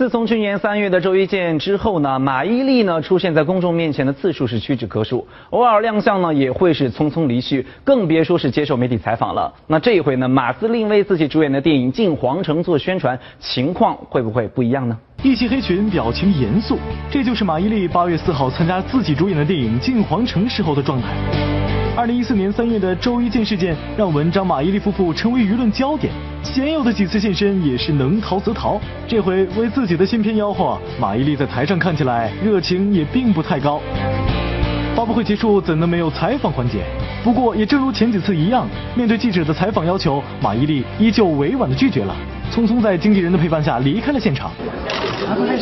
自从去年三月的周一见之后呢，马伊琍呢出现在公众面前的次数是屈指可数，偶尔亮相呢也会是匆匆离去，更别说是接受媒体采访了。那这一回呢，马司令为自己主演的电影进皇城做宣传，情况会不会不一样呢？一袭黑裙，表情严肃，这就是马伊琍八月四号参加自己主演的电影进皇城时候的状态。二零一四年三月的周一见事件，让文章马伊琍夫妇成为舆论焦点。鲜有的几次现身也是能逃则逃，这回为自己的新片吆喝，马伊琍在台上看起来热情也并不太高。发布会结束，怎能没有采访环节？不过也正如前几次一样，面对记者的采访要求，马伊琍依旧委婉的拒绝了，匆匆在经纪人的陪伴下离开了现场。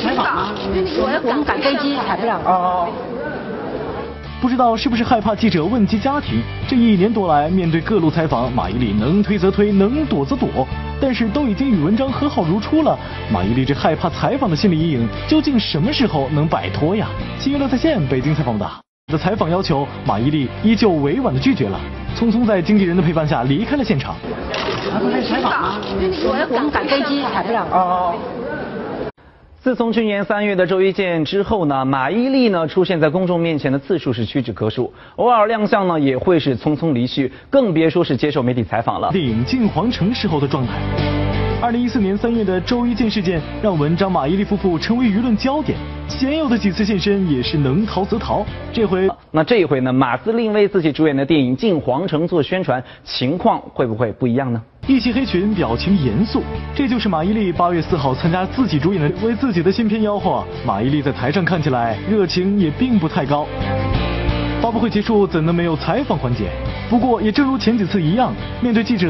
采访我我们赶飞机，采不了。哦。不知道是不是害怕记者问及家庭，这一年多来面对各路采访，马伊琍能推则推，能躲则躲，但是都已经与文章和好如初了。马伊琍这害怕采访的心理阴影，究竟什么时候能摆脱呀？新娱乐在线北京采访的的采访要求，马伊琍依旧委婉的拒绝了，匆匆在经纪人的陪伴下离开了现场。采访我我们赶飞机，采不了。哦。自从去年三月的周一见之后呢，马伊琍呢出现在公众面前的次数是屈指可数，偶尔亮相呢也会是匆匆离去，更别说是接受媒体采访了。电影进皇城时候的状态。二零一四年三月的周一见事件，让文章马伊琍夫妇成为舆论焦点。鲜有的几次现身也是能逃则逃，这回那这一回呢，马司令为自己主演的电影进皇城做宣传，情况会不会不一样呢？一袭黑裙，表情严肃，这就是马伊琍八月四号参加自己主演的为自己的新片吆喝。马伊琍在台上看起来热情也并不太高。发布会结束，怎能没有采访环节？不过也正如前几次一样，面对记者。